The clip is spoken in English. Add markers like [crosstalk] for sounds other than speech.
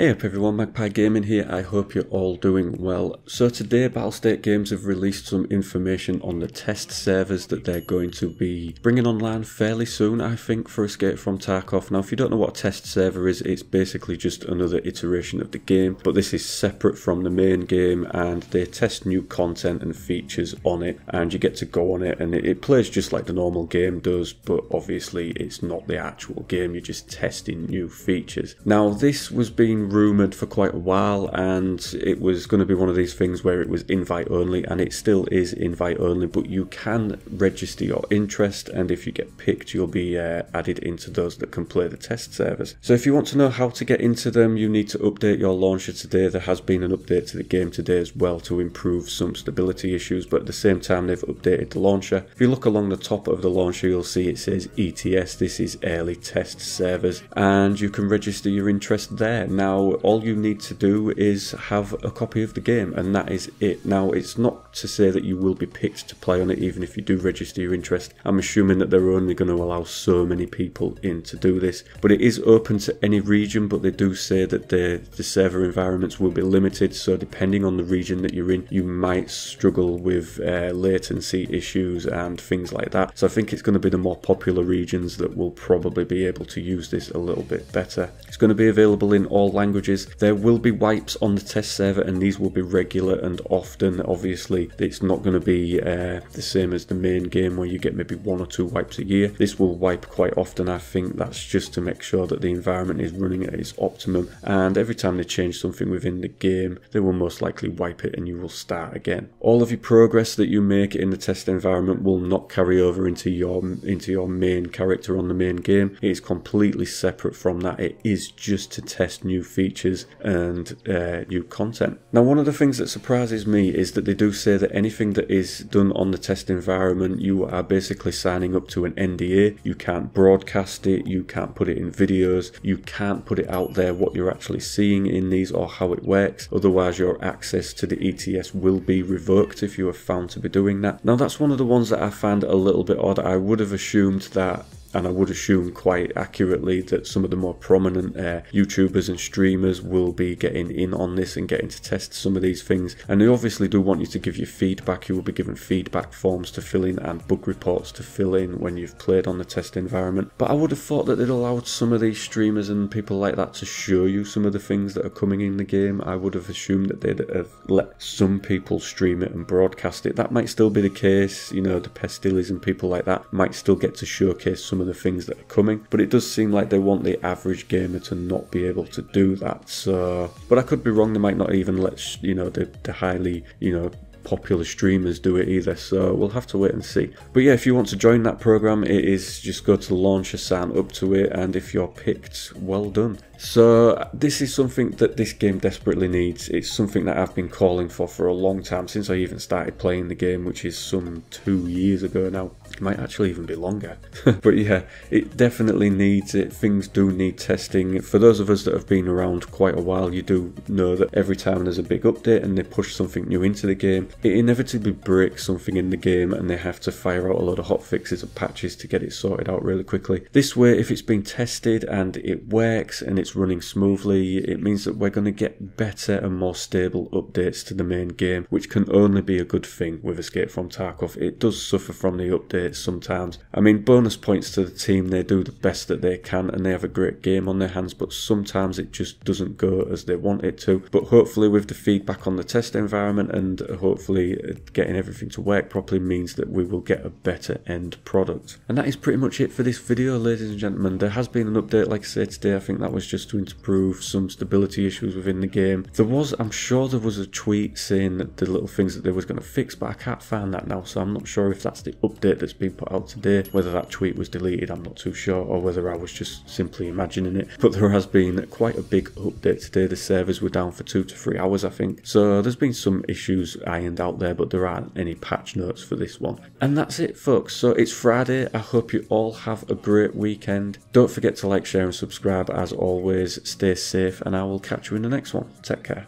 Hey up everyone, Magpie Gaming here, I hope you're all doing well. So today Battlestate Games have released some information on the test servers that they're going to be bringing online fairly soon I think for Escape from Tarkov. Now if you don't know what a test server is, it's basically just another iteration of the game, but this is separate from the main game and they test new content and features on it and you get to go on it and it, it plays just like the normal game does, but obviously it's not the actual game, you're just testing new features. Now this was being been rumoured for quite a while, and it was going to be one of these things where it was invite only, and it still is invite only, but you can register your interest, and if you get picked, you'll be uh, added into those that can play the test servers. So if you want to know how to get into them, you need to update your launcher today. There has been an update to the game today as well to improve some stability issues, but at the same time, they've updated the launcher. If you look along the top of the launcher, you'll see it says ETS. This is early test servers, and you can register your interest there. Now, now all you need to do is have a copy of the game and that is it. Now it's not to say that you will be picked to play on it even if you do register your interest. I'm assuming that they're only going to allow so many people in to do this but it is open to any region but they do say that the, the server environments will be limited so depending on the region that you're in you might struggle with uh, latency issues and things like that. So I think it's going to be the more popular regions that will probably be able to use this a little bit better. It's going to be available in all languages. There will be wipes on the test server and these will be regular and often. Obviously, it's not going to be uh, the same as the main game where you get maybe one or two wipes a year. This will wipe quite often. I think that's just to make sure that the environment is running at its optimum. And every time they change something within the game, they will most likely wipe it and you will start again. All of your progress that you make in the test environment will not carry over into your into your main character on the main game. It is completely separate from that. It is just to test new features and uh, new content. Now, one of the things that surprises me is that they do say that anything that is done on the test environment, you are basically signing up to an NDA. You can't broadcast it, you can't put it in videos, you can't put it out there what you're actually seeing in these or how it works. Otherwise, your access to the ETS will be revoked if you are found to be doing that. Now, that's one of the ones that I found a little bit odd. I would have assumed that and I would assume quite accurately that some of the more prominent uh, YouTubers and streamers will be getting in on this and getting to test some of these things. And they obviously do want you to give your feedback. You will be given feedback forms to fill in and bug reports to fill in when you've played on the test environment. But I would have thought that they'd allowed some of these streamers and people like that to show you some of the things that are coming in the game. I would have assumed that they'd have let some people stream it and broadcast it. That might still be the case. You know, the Pestilys and people like that might still get to showcase some of the things that are coming. But it does seem like they want the average gamer to not be able to do that. So, but I could be wrong. They might not even let you know the, the highly you know popular streamers do it either so we'll have to wait and see but yeah if you want to join that program it is just go to launch a sign up to it and if you're picked well done so this is something that this game desperately needs. It's something that I've been calling for for a long time since I even started playing the game, which is some two years ago now. It might actually even be longer. [laughs] but yeah, it definitely needs it. Things do need testing. For those of us that have been around quite a while, you do know that every time there's a big update and they push something new into the game, it inevitably breaks something in the game and they have to fire out a lot of hot fixes and patches to get it sorted out really quickly. This way, if it's been tested and it works and it's running smoothly, it means that we're going to get better and more stable updates to the main game, which can only be a good thing with Escape from Tarkov. It does suffer from the updates sometimes. I mean, bonus points to the team, they do the best that they can and they have a great game on their hands, but sometimes it just doesn't go as they want it to. But hopefully, with the feedback on the test environment and hopefully uh, getting everything to work properly, means that we will get a better end product. And that is pretty much it for this video, ladies and gentlemen. There has been an update, like I said today, I think that was just just to improve some stability issues within the game. There was, I'm sure there was a tweet saying that the little things that they was going to fix, but I can't find that now, so I'm not sure if that's the update that's been put out today. Whether that tweet was deleted, I'm not too sure, or whether I was just simply imagining it. But there has been quite a big update today. The servers were down for two to three hours, I think. So there's been some issues ironed out there, but there aren't any patch notes for this one. And that's it, folks. So it's Friday. I hope you all have a great weekend. Don't forget to like, share, and subscribe as always stay safe, and I will catch you in the next one. Take care.